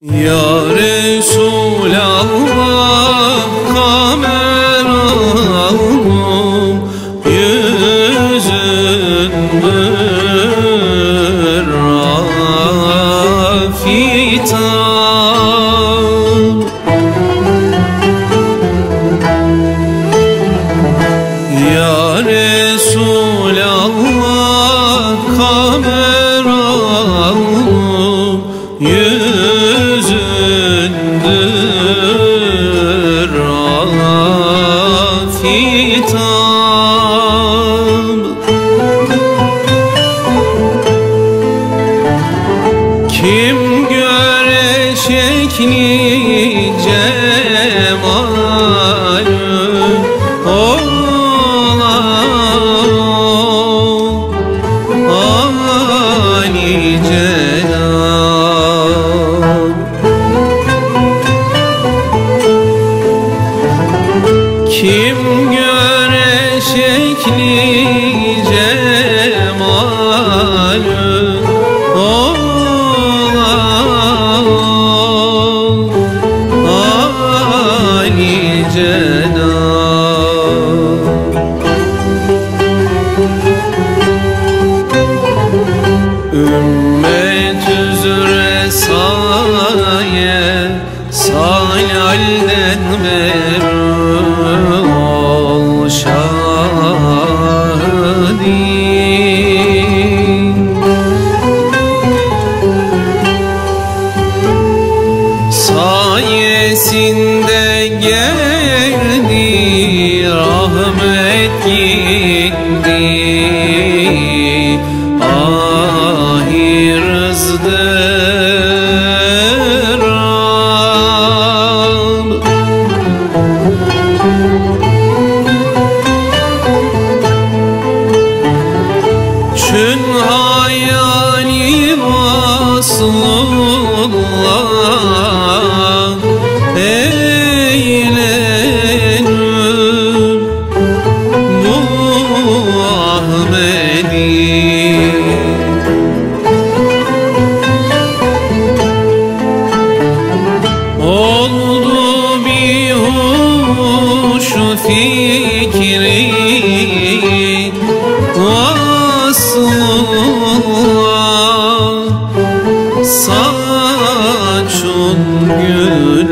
Ya Resulallah kameram yüzündür afitan Ya Resulallah Kim göre şekli cemalü olan Ali Cenab Kim göre şekli saye Salalden beri ol şahidin Sayesinde geldi Resulullah eğlenmür bu Ahmedi. Oldu bir hoş fikri Resulullah sarhoş gün